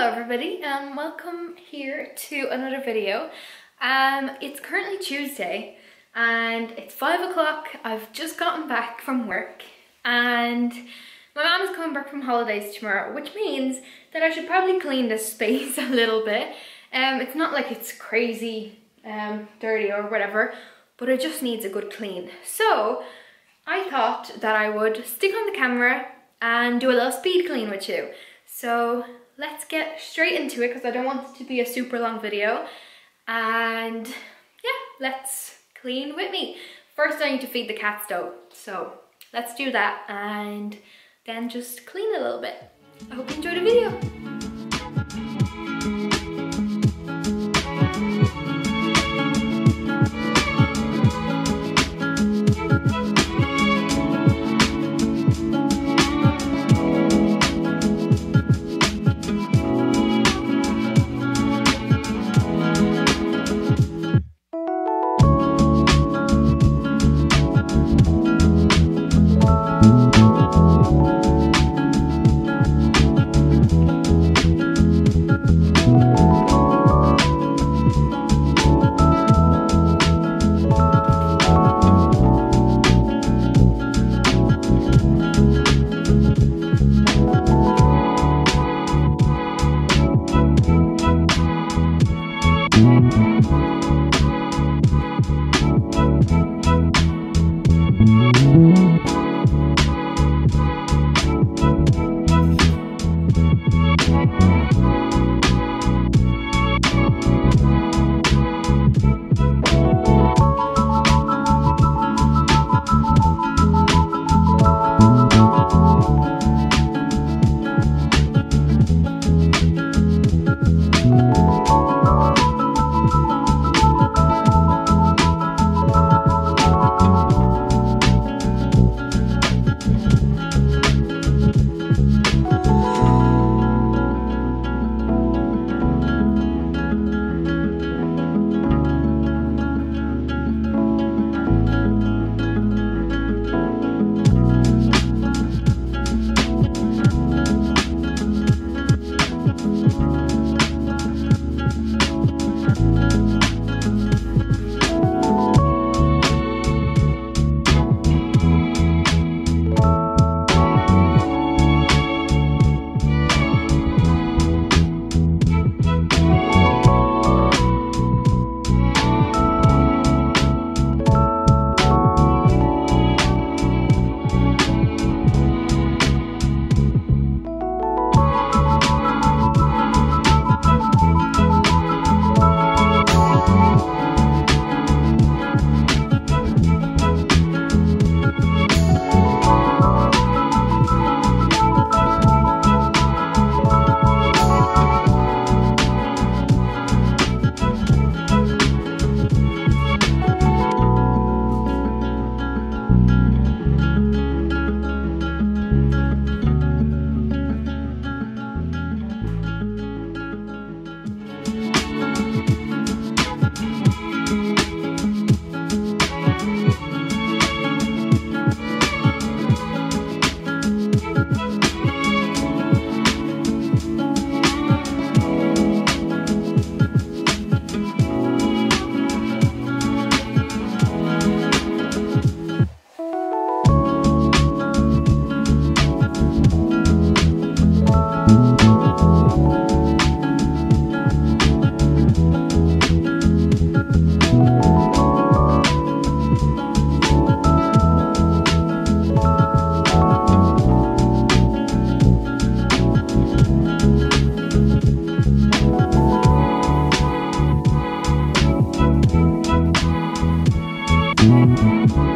Hello everybody and um, welcome here to another video. Um, it's currently Tuesday and it's five o'clock. I've just gotten back from work and my mom is coming back from holidays tomorrow which means that I should probably clean this space a little bit. Um, it's not like it's crazy um, dirty or whatever but it just needs a good clean. So I thought that I would stick on the camera and do a little speed clean with you. So let's get straight into it because I don't want it to be a super long video. And yeah, let's clean with me. First I need to feed the cats though. So let's do that and then just clean a little bit. I hope you enjoyed the video. Música